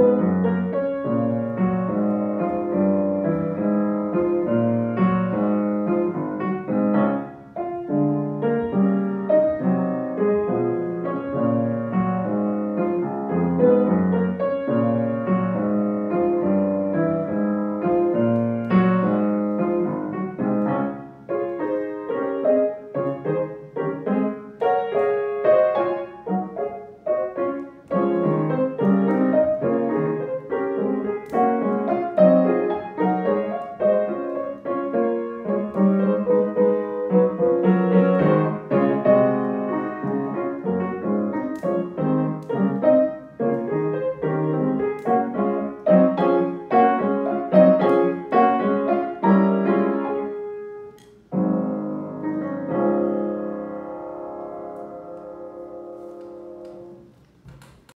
Música